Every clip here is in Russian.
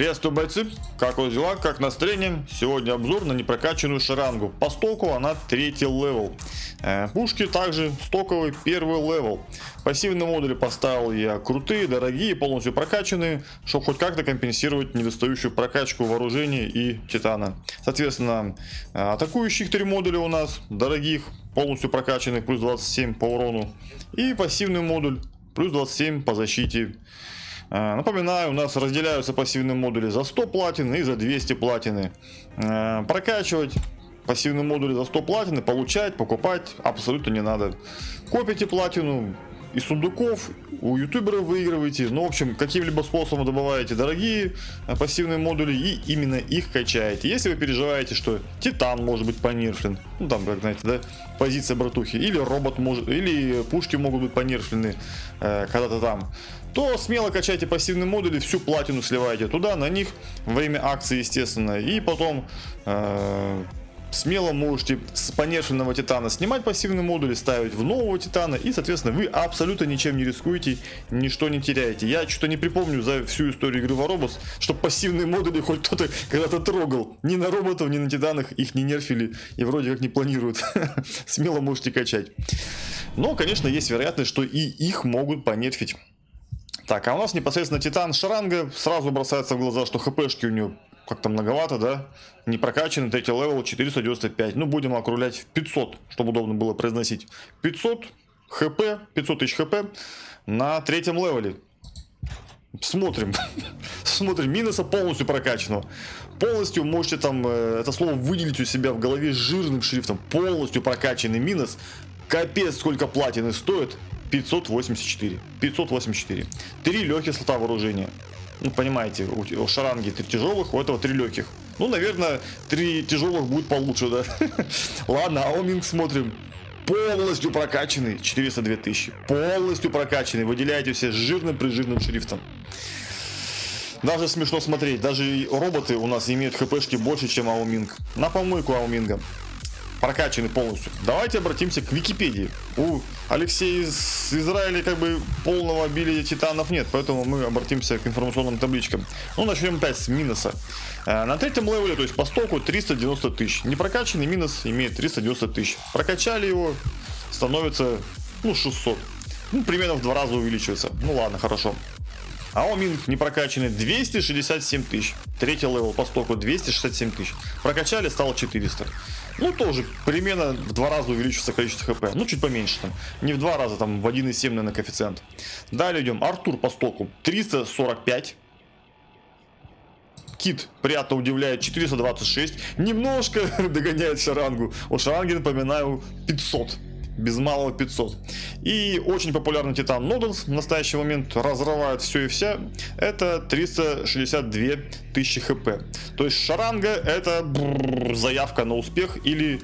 Приветствую, бойцы! Как у вас дела? Как настроение? Сегодня обзор на непрокачанную Шарангу. По стоку она третий level. Э, пушки также стоковый первый level. Пассивные модули поставил я крутые, дорогие, полностью прокачанные, чтобы хоть как-то компенсировать недостающую прокачку вооружения и титана. Соответственно, э, атакующих три модуля у нас дорогих, полностью прокачанных, плюс 27 по урону. И пассивный модуль, плюс 27 по защите напоминаю, у нас разделяются пассивные модули за 100 платины и за 200 платины. Э, прокачивать пассивные модули за 100 платины, получать, покупать абсолютно не надо. Копите платину, из сундуков, у ютуберов выигрываете, ну, в общем, каким-либо способом добываете дорогие э, пассивные модули и именно их качаете. Если вы переживаете, что титан может быть понерфлен, ну, там, как знаете, да, позиция братухи, или робот может, или пушки могут быть понерфлены э, когда-то там, то смело качайте пассивные модули, всю платину сливайте туда, на них, время акции, естественно, и потом э, смело можете с понерфленного титана снимать пассивные модули, ставить в нового титана, и, соответственно, вы абсолютно ничем не рискуете, ничто не теряете. Я что-то не припомню за всю историю игры Воробос, что пассивные модули хоть кто-то когда-то трогал. Ни на роботов, ни на титанах их не нерфили, и вроде как не планируют. Смело можете качать. Но, конечно, есть вероятность, что и их могут понерфить. Так, а у нас непосредственно Титан Шаранга. Сразу бросается в глаза, что хпшки у него как-то многовато, да? Не прокачанный, третий level 495. Ну, будем округлять в 500, чтобы удобно было произносить. 500 хп, 500 тысяч хп на третьем level е. Смотрим. Смотрим. Миноса полностью прокачанного. Полностью можете там э, это слово выделить у себя в голове жирным шрифтом. Полностью прокачанный минус. Капец, сколько платины стоит. 584. 584. Три легких слота вооружения ну, понимаете, у, шаранги три тяжелых, у этого три легких. Ну, наверное, три тяжелых будет получше, да? Ладно, Аоминг смотрим. Полностью прокачанный, 402 тысячи. Полностью прокачанный, выделяете все жирным-прижирным шрифтом. Даже смешно смотреть, даже роботы у нас имеют хпшки больше, чем Ауминг. На помойку Ауминга прокачаны полностью. Давайте обратимся к Википедии. У Алексея из Израиля как бы полного обилия титанов нет, поэтому мы обратимся к информационным табличкам. Ну, начнем опять с минуса. Э, на третьем левеле, то есть по стоку 390 тысяч. Непрокачанный минус имеет 390 тысяч. Прокачали его, становится, ну, 600. Ну, примерно в два раза увеличивается. Ну, ладно, хорошо. Ао Минг не прокачанный 267 тысяч. Третий level по стоку 267 тысяч. Прокачали, стало 400. Ну, тоже примерно в два раза увеличится количество хп. Ну, чуть поменьше там. Не в два раза, там в 1,7 на коэффициент. Далее идем. Артур по стоку 345. Кит приятно удивляет 426. Немножко догоняет Шарангу. У Шаранги, напоминаю, 500 без малого 500. И очень популярный титан Ноденс в настоящий момент разрывает все и вся. Это 362 тысячи хп. То есть шаранга это бррр, заявка на успех или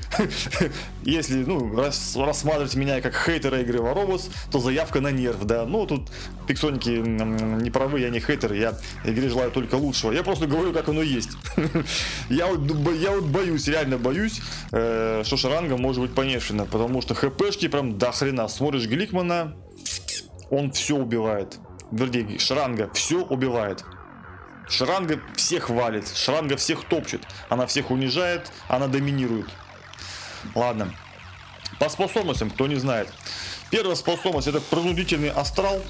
если ну, рас, рассматривать меня как хейтера игры Воробус, то заявка на нерв, да. Ну тут пиксоники не правы, я не хейтер, я игре желаю только лучшего. Я просто говорю, как оно есть. я, вот, я вот боюсь, реально боюсь, э, что шаранга может быть понешена, потому что хп ХПшки прям до хрена. Смотришь Гликмана, он все убивает. Вернее, Шранга все убивает. Шранга всех валит, Шранга всех топчет. Она всех унижает, она доминирует. Ладно. По способностям, кто не знает. Первая способность это принудительный астрал.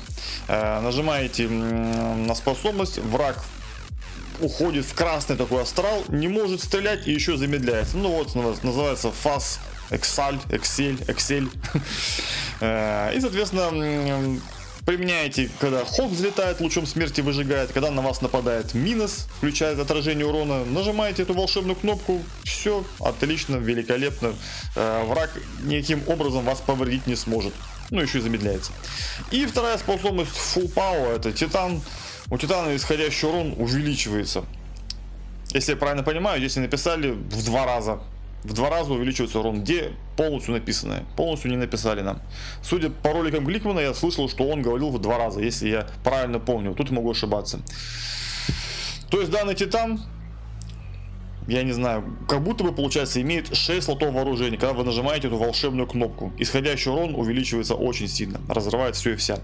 Э, нажимаете на способность, враг уходит в красный такой астрал, не может стрелять и еще замедляется. Ну вот называется фас Excel, Excel, Excel. Э, и, соответственно, применяете, когда Хок взлетает, лучом смерти выжигает, когда на вас нападает минус, включает отражение урона, нажимаете эту волшебную кнопку, все, отлично, великолепно, э, враг никаким образом вас повредить не сможет, ну еще и замедляется. И вторая способность Full Power, это Титан, у Титана исходящий урон увеличивается. Если я правильно понимаю, здесь написали в два раза в два раза увеличивается урон. Где полностью написано? Полностью не написали нам. Судя по роликам Гликмана, я слышал, что он говорил в два раза, если я правильно помню. Тут могу ошибаться. То есть данный титан я не знаю, как будто бы, получается, имеет 6 слотов вооружения, когда вы нажимаете эту волшебную кнопку. Исходящий урон увеличивается очень сильно, разрывает все и вся.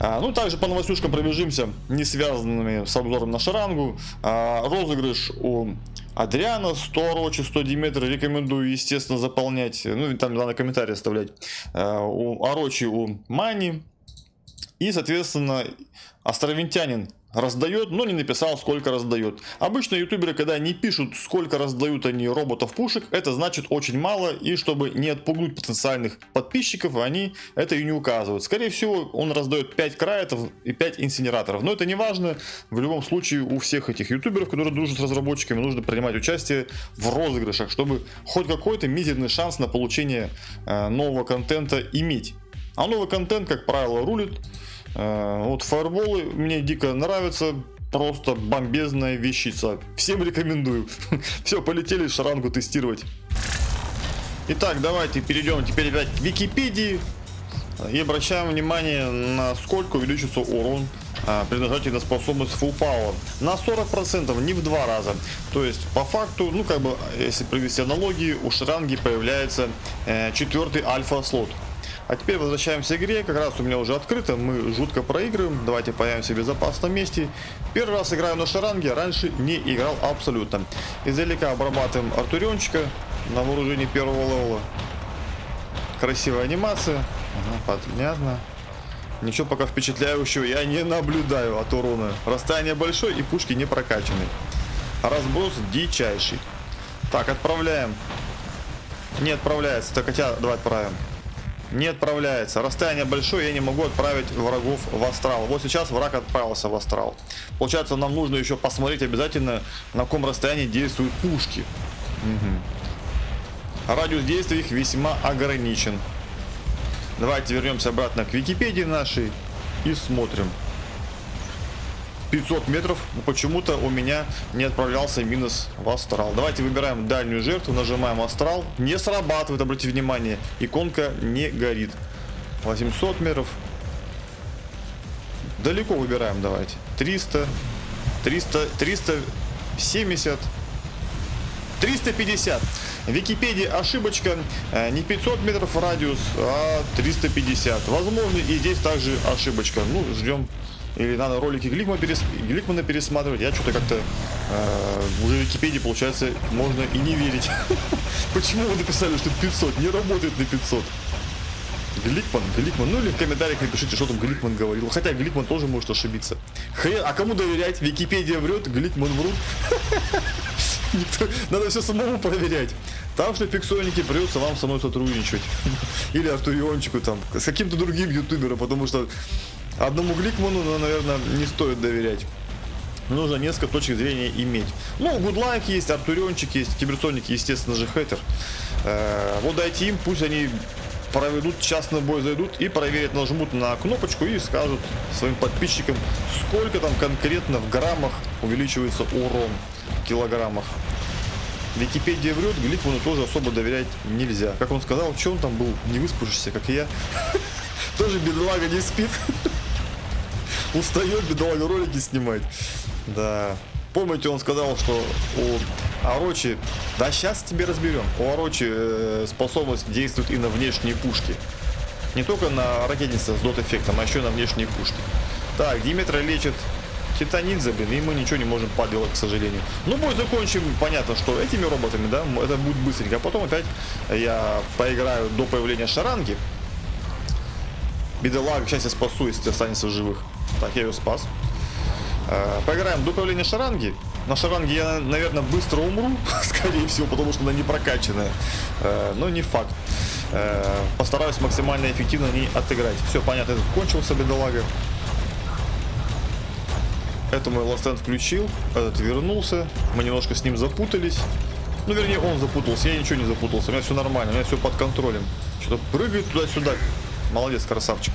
А, ну, также по новостюшкам пробежимся, не связанными с обзором на шарангу. А, розыгрыш у Адриана 100 Рочи, 100 Диметр рекомендую, естественно, заполнять. Ну, там надо комментарии оставлять. А, у Арочи, у Мани. И, соответственно, Островентянин раздает, но не написал, сколько раздает. Обычно ютуберы, когда не пишут, сколько раздают они роботов-пушек, это значит очень мало, и чтобы не отпугнуть потенциальных подписчиков, они это и не указывают. Скорее всего, он раздает 5 краетов и 5 инсинераторов. Но это не важно, в любом случае у всех этих ютуберов, которые дружат с разработчиками, нужно принимать участие в розыгрышах, чтобы хоть какой-то мизерный шанс на получение э, нового контента иметь. А новый контент, как правило, рулит. Э, вот фаерболы мне дико нравятся. Просто бомбезная вещица. Всем рекомендую. Все, полетели шарангу тестировать. Итак, давайте перейдем теперь опять к Википедии. И обращаем внимание, на сколько увеличится урон а, на способность Full Power. На 40%, не в два раза. То есть, по факту, ну как бы, если провести аналогии, у Шаранги появляется э, четвертый альфа-слот. А теперь возвращаемся к игре, как раз у меня уже открыто, мы жутко проигрываем, давайте появимся в безопасном месте. Первый раз играю на шаранге, раньше не играл абсолютно. Издалека обрабатываем Артуриончика на вооружении первого левела. Красивая анимация, ага, понятно. Ничего пока впечатляющего я не наблюдаю от урона. Расстояние большое и пушки не прокачаны. Разброс дичайший. Так, отправляем. Не отправляется, так хотя давай отправим не отправляется. Расстояние большое, я не могу отправить врагов в астрал. Вот сейчас враг отправился в астрал. Получается, нам нужно еще посмотреть обязательно, на каком расстоянии действуют пушки. Угу. Радиус действия их весьма ограничен. Давайте вернемся обратно к Википедии нашей и смотрим. 500 метров, но почему-то у меня не отправлялся минус в астрал. Давайте выбираем дальнюю жертву, нажимаем астрал. Не срабатывает, обратите внимание, иконка не горит. 800 метров. Далеко выбираем, давайте. 300, 300, 370, 350. В Википедии ошибочка, э, не 500 метров радиус, а 350. Возможно и здесь также ошибочка. Ну, ждем или надо ролики Гликмана, перес... Гликмана пересматривать. Я что-то как-то э, уже в Википедии, получается, можно и не верить. Почему вы написали, что 500? Не работает на 500. Гликман, Гликман. Ну или в комментариях напишите, что там Гликман говорил. Хотя Гликман тоже может ошибиться. Хрен, а кому доверять? Википедия врет, Гликман врут. Надо все самому проверять. Там что фиксоники придется вам со мной сотрудничать. Или Артуриончику там, с каким-то другим ютубером, потому что Одному Гликману, ну, наверное, не стоит доверять. Нужно несколько точек зрения иметь. Ну, Гудлайк есть, Артуриончик есть, Киберсоник, естественно же, хейтер. Э, вот дайте им, пусть они проведут частный бой, зайдут и проверят, нажмут на кнопочку и скажут своим подписчикам, сколько там конкретно в граммах увеличивается урон в килограммах. Википедия врет, Гликману тоже особо доверять нельзя. Как он сказал, что он там был, не выспавшийся, как и я. Тоже бедолага не спит. Устает бедолага ролики снимать. Да. Помните, он сказал, что у Орочи... Да, сейчас тебе разберем. У Орочи э, способность действует и на внешние пушки. Не только на ракетнице с дот-эффектом, а еще на внешние пушки. Так, Диметра лечит Титанидзе, блин, и мы ничего не можем поделать, к сожалению. Ну, бой закончим, понятно, что этими роботами, да, это будет быстренько. А потом опять я поиграю до появления шаранги. Бедолага, сейчас я спасу, если останется в живых. Так, я ее спас. Э, поиграем до появления шаранги. На шаранге я, наверное, быстро умру, скорее всего, потому что она не прокачанная. Э, но не факт. Э, постараюсь максимально эффективно не отыграть. Все, понятно, этот кончился, бедолага. Это мой ластенд включил, этот вернулся. Мы немножко с ним запутались. Ну, вернее, он запутался, я ничего не запутался. У меня все нормально, у меня все под контролем. Что-то прыгает туда-сюда. Молодец, красавчик.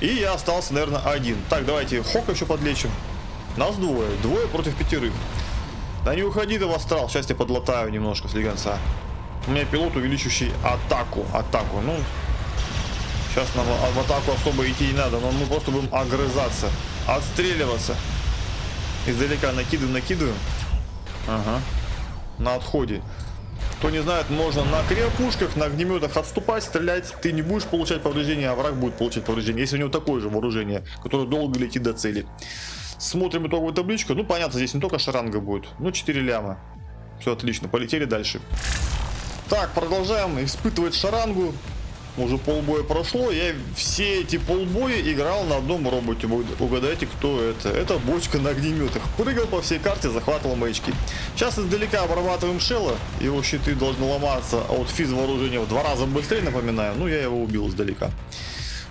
И я остался, наверное, один. Так, давайте Хока еще подлечим. Нас двое. Двое против пятерых. Да не уходи ты в астрал. Сейчас я подлатаю немножко слегонца. У меня пилот, увеличивающий атаку. Атаку. Ну, сейчас нам в атаку особо идти не надо. Но мы просто будем огрызаться. Отстреливаться. Издалека накидываем, накидываем. Ага. на отходе. Кто не знает, можно на крепушках, на огнеметах отступать, стрелять. Ты не будешь получать повреждения, а враг будет получать повреждения. Если у него такое же вооружение, которое долго летит до цели. Смотрим итоговую табличку. Ну, понятно, здесь не только шаранга будет. Ну, 4 ляма. Все отлично, полетели дальше. Так, продолжаем испытывать шарангу. Уже полбоя прошло. Я все эти полбоя играл на одном роботе. Угадайте, кто это. Это бочка на огнеметах. Прыгал по всей карте, захватывал маячки. Сейчас издалека обрабатываем шелла. Его щиты должны ломаться. А вот физ вооружения в два раза быстрее, напоминаю. Ну, я его убил издалека.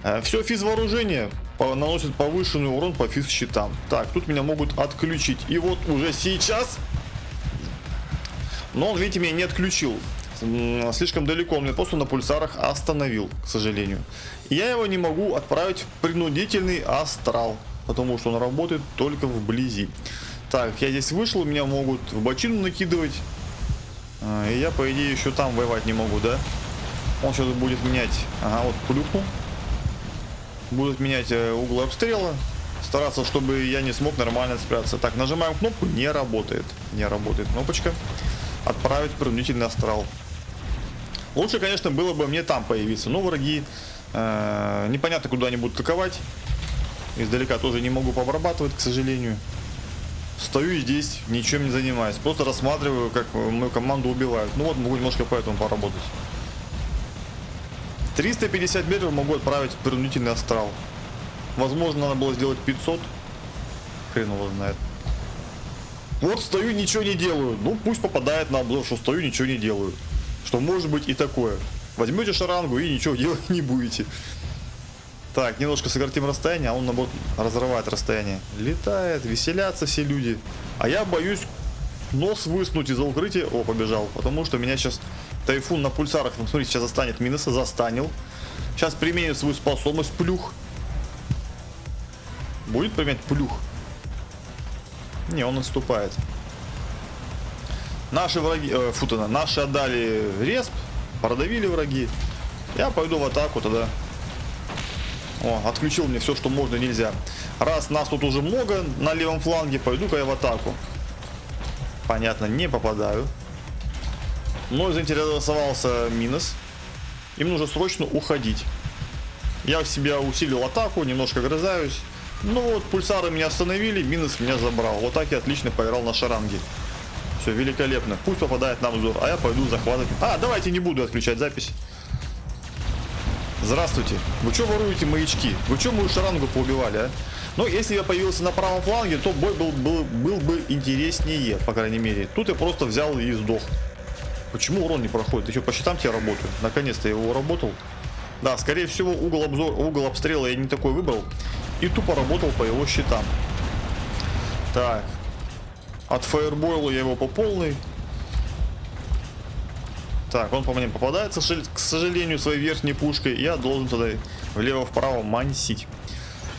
Э, все физ вооружение наносит повышенный урон по физ щитам. Так, тут меня могут отключить. И вот уже сейчас... Но он, видите, меня не отключил слишком далеко, он меня просто на пульсарах остановил, к сожалению. Я его не могу отправить в принудительный астрал, потому что он работает только вблизи. Так, я здесь вышел, меня могут в бочину накидывать. А, и я, по идее, еще там воевать не могу, да? Он сейчас будет менять... Ага, вот плюхнул. Будет менять э, угол обстрела. Стараться, чтобы я не смог нормально спрятаться. Так, нажимаем кнопку, не работает. Не работает кнопочка. Отправить принудительный астрал. Лучше, конечно, было бы мне там появиться, но враги э, непонятно, куда они будут атаковать. Издалека тоже не могу пообрабатывать, к сожалению. Стою здесь, ничем не занимаюсь. Просто рассматриваю, как мою команду убивают. Ну вот, могу немножко по этому поработать. 350 метров могу отправить в принудительный астрал. Возможно, надо было сделать 500. Хрен его знает. Вот стою, ничего не делаю. Ну, пусть попадает на обзор, что стою, ничего не делаю что может быть и такое. Возьмете шарангу и ничего делать не будете. Так, немножко сократим расстояние, а он наоборот разрывает расстояние. Летает, веселятся все люди. А я боюсь нос высунуть из-за укрытия. О, побежал. Потому что меня сейчас тайфун на пульсарах, ну, смотрите, сейчас застанет минуса, застанил. Сейчас применит свою способность плюх. Будет применять плюх? Не, он наступает. Наши враги, э, футана, наши отдали респ, продавили враги. Я пойду в атаку тогда. О, отключил мне все, что можно нельзя. Раз нас тут уже много на левом фланге, пойду-ка я в атаку. Понятно, не попадаю. Но заинтересовался минус. Им нужно срочно уходить. Я в себя усилил атаку, немножко грызаюсь. Ну вот, пульсары меня остановили, минус меня забрал. Вот так я отлично поиграл на шаранге. Все, великолепно. Пусть попадает на обзор, а я пойду захватывать. А, давайте не буду отключать запись. Здравствуйте. Вы что воруете маячки? Вы что мою шарангу поубивали, а? Ну, если я появился на правом фланге, то бой был, был, был бы интереснее, по крайней мере. Тут я просто взял и сдох. Почему урон не проходит? Еще по щитам тебе работаю. Наконец-то я его уработал. Да, скорее всего, угол, обзор, угол обстрела я не такой выбрал. И тупо работал по его щитам. Так, от фаербойла я его по полной. Так, он по мне попадается, к сожалению, своей верхней пушкой. Я должен тогда влево-вправо мансить.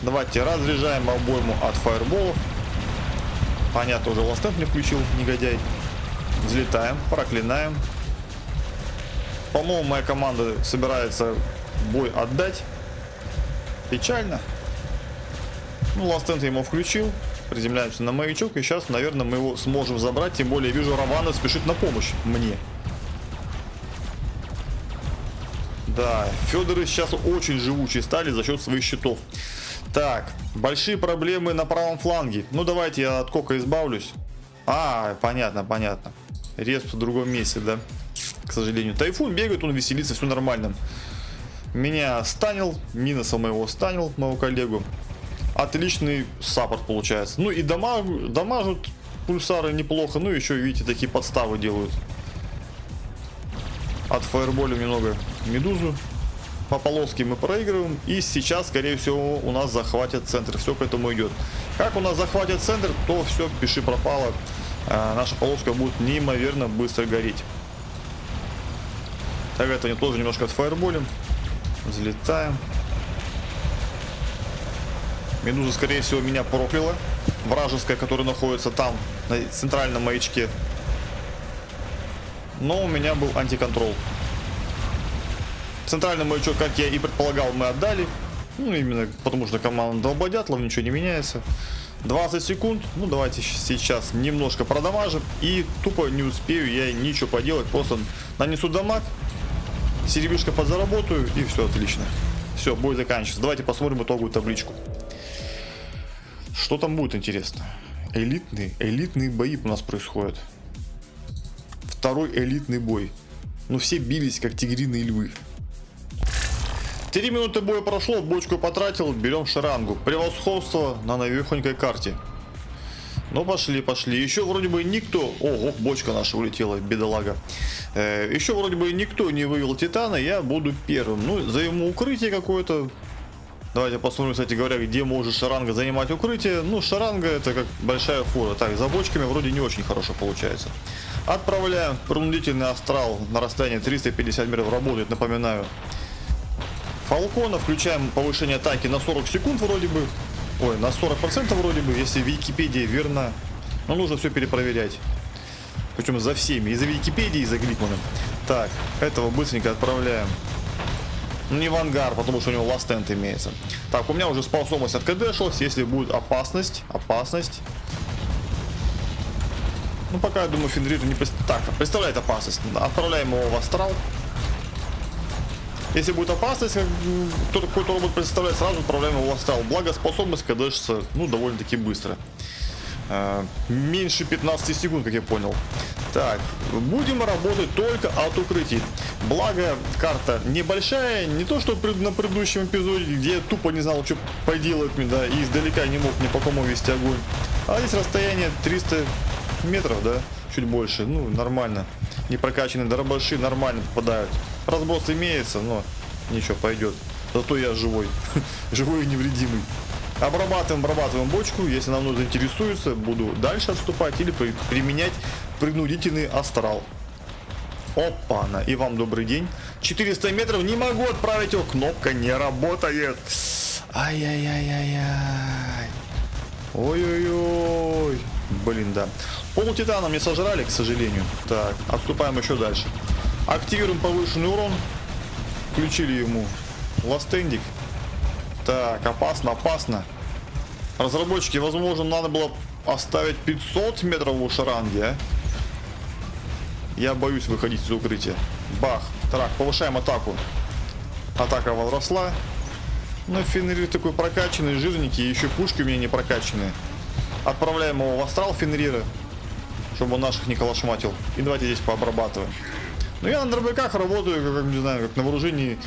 Давайте разряжаем обойму от фаерболов. Понятно, уже ластент не включил, негодяй. Взлетаем, проклинаем. По-моему, моя команда собирается бой отдать. Печально. Ну, ластент ему включил. Приземляемся на маячок. И сейчас, наверное, мы его сможем забрать. Тем более, вижу, Равана спешит на помощь мне. Да, Федоры сейчас очень живучие стали за счет своих щитов. Так, большие проблемы на правом фланге. Ну, давайте я от Кока избавлюсь. А, понятно, понятно. Респ в другом месте, да? К сожалению. Тайфун бегает, он веселится, все нормально. Меня станил, минусом моего станил, моего коллегу отличный саппорт получается. Ну и дамаг, дамажут пульсары неплохо, ну еще, видите, такие подставы делают. От фаерболя немного медузу. По полоске мы проигрываем. И сейчас, скорее всего, у нас захватят центр. Все к этому идет. Как у нас захватят центр, то все, пиши пропало. А, наша полоска будет неимоверно быстро гореть. Так, это тоже немножко от фаерболем. Взлетаем. Медуза, скорее всего, меня прокляла. Вражеская, которая находится там, на центральном маячке. Но у меня был антиконтрол. Центральный маячок, как я и предполагал, мы отдали. Ну, именно потому что команда долбодятлов, ничего не меняется. 20 секунд. Ну, давайте сейчас немножко продамажим. И тупо не успею я ничего поделать. Просто нанесу дамаг. Серебришка подзаработаю. И все отлично. Все, бой заканчивается. Давайте посмотрим итоговую табличку. Что там будет интересно? Элитные, элитные бои у нас происходят. Второй элитный бой. Ну все бились как тигриные львы. Три минуты боя прошло, бочку потратил, берем шарангу. Превосходство на навехонькой карте. Ну пошли, пошли. Еще вроде бы никто... Ого, бочка наша улетела, бедолага. Э, еще вроде бы никто не вывел Титана, я буду первым. Ну, займу укрытие какое-то. Давайте посмотрим, кстати говоря, где может Шаранга занимать укрытие. Ну, Шаранга это как большая фура. Так, за бочками вроде не очень хорошо получается. Отправляем принудительный астрал на расстоянии 350 метров. Работает, напоминаю. Фалкона. Включаем повышение атаки на 40 секунд вроде бы. Ой, на 40% вроде бы, если Википедия верна. Но нужно все перепроверять. Причем за всеми. И за Википедией, и за Гликманом. Так, этого быстренько отправляем. Ну, не в ангар, потому что у него ластенд имеется. Так, у меня уже способность откадешилась. Если будет опасность, опасность. Ну, пока, я думаю, Фенрир не... Так, представляет опасность. Отправляем его в астрал. Если будет опасность, кто-то какой-то робот представляет, сразу отправляем его в астрал. Благо способность кадешится, ну, довольно-таки быстро. А, меньше 15 секунд, как я понял. Так, будем работать только от укрытий. Благо, карта небольшая, не то что на предыдущем эпизоде, где я тупо не знал, что поделать, да, и издалека не мог ни по кому вести огонь. А здесь расстояние 300 метров, да, чуть больше, ну, нормально. Не прокачанные дробаши нормально попадают. Разброс имеется, но ничего, пойдет. Зато я живой. живой и невредимый. Обрабатываем, обрабатываем бочку. Если нам нужно интересуется, буду дальше отступать или при применять принудительный астрал. Опа-на. И вам добрый день. 400 метров. Не могу отправить его. Кнопка не работает. Ай-яй-яй-яй-яй. Ой-ой-ой. Блин, да. Пол титана мне сожрали, к сожалению. Так, отступаем еще дальше. Активируем повышенный урон. Включили ему ластендик. Так, опасно, опасно. Разработчики, возможно, надо было оставить 500 метров в шаранге, а? Я боюсь выходить из укрытия. Бах. Так, повышаем атаку. Атака возросла. Ну, Фенрир такой прокачанный, жирненький, еще пушки у меня не прокачанные. Отправляем его в астрал Фенрира, чтобы он наших не калашматил. И давайте здесь пообрабатываем. Ну я на дробяках работаю, как, не знаю, как на вооружении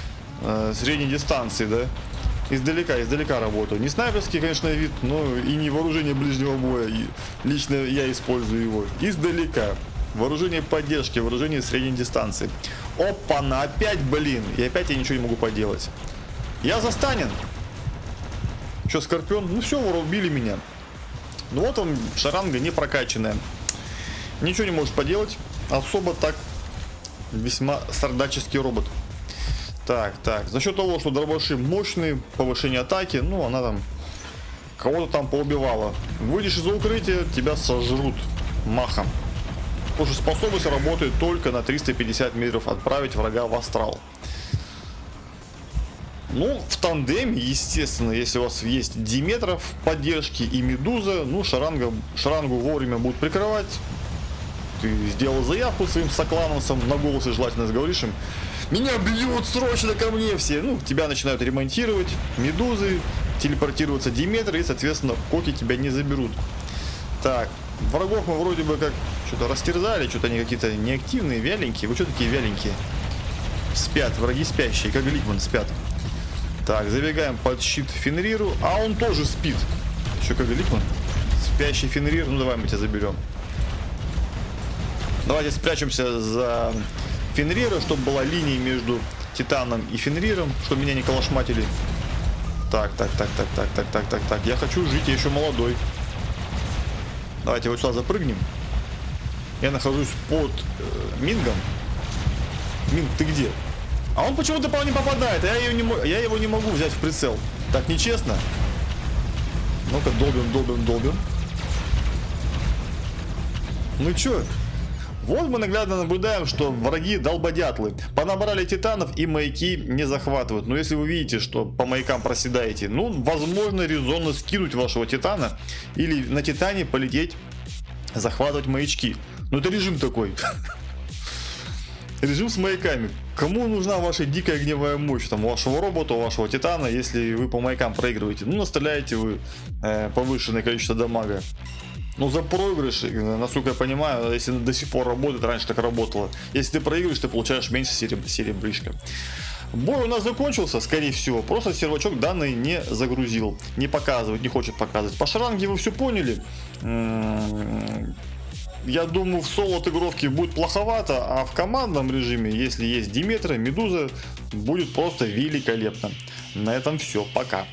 э, средней дистанции, да. Издалека, издалека работаю. Не снайперский, конечно, вид, но и не вооружение ближнего боя. И лично я использую его. Издалека. Вооружение поддержки, вооружение средней дистанции. Опа, на опять, блин. И опять я ничего не могу поделать. Я застанен. Что, Скорпион? Ну все, убили меня. Ну вот он, шаранга не прокачанная. Ничего не можешь поделать. Особо так весьма сардаческий робот. Так, так, за счет того, что дробаши мощные, повышение атаки, ну, она там кого-то там поубивала. Выйдешь из укрытия, тебя сожрут махом. Потому что способность работает только на 350 метров отправить врага в астрал. Ну, в тандеме, естественно, если у вас есть Диметров поддержки и Медуза, ну, Шаранга, Шарангу вовремя будут прикрывать, ты сделал заявку своим соклановцам, на голосе желательно говоришь им, меня бьют срочно ко мне все, ну, тебя начинают ремонтировать, медузы, телепортироваться Диметры и, соответственно, коки тебя не заберут. Так, врагов мы вроде бы как что-то растерзали, что-то они какие-то неактивные, вяленькие. Вы что такие вяленькие? Спят, враги спящие, как Ликман спят. Так, забегаем под щит Фенриру, а он тоже спит. Еще как Ликман. Спящий Фенрир, ну давай мы тебя заберем. Давайте спрячемся за Фенрира, чтобы была линия между Титаном и Фенриром, чтобы меня не калашматили. Так, так, так, так, так, так, так, так, так. Я хочу жить, я еще молодой. Давайте вот сюда запрыгнем. Я нахожусь под э, Мингом. Минг, ты где? А он почему-то по не попадает, а я, его не, я его не могу взять в прицел. Так нечестно. Ну-ка, долбим, долбим, долбим. Ну чё? Вот мы наглядно наблюдаем, что враги долбодятлы. Понабрали титанов и маяки не захватывают. Но если вы видите, что по маякам проседаете, ну, возможно, резонно скинуть вашего титана или на титане полететь захватывать маячки. Ну это режим такой. Режим с маяками. Кому нужна ваша дикая гневая мощь? Там, вашего робота, вашего титана, если вы по маякам проигрываете. Ну, настреляете вы э, повышенное количество дамага. Ну, за проигрыш, насколько я понимаю, если до сих пор работает, раньше так работало. Если ты проигрываешь, ты получаешь меньше сереб серебрышка. Бой у нас закончился, скорее всего. Просто сервачок данные не загрузил. Не показывает, не хочет показывать. По шаранге вы все поняли. М-м, я думаю, в соло отыгровке будет плоховато, а в командном режиме, если есть Диметра, Медуза, будет просто великолепно. На этом все. Пока.